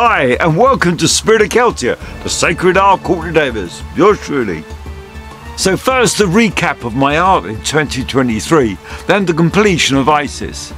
Hi, and welcome to Spirit of Celtia, the Sacred Art Courtney Davis. Yours truly. So first the recap of my art in 2023, then the completion of ISIS.